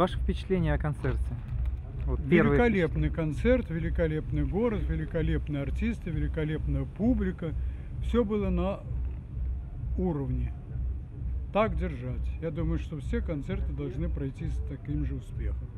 Ваше впечатление о концерте? Вот Великолепный концерт, великолепный город, великолепные артисты, великолепная публика. Все было на уровне. Так держать. Я думаю, что все концерты должны пройти с таким же успехом.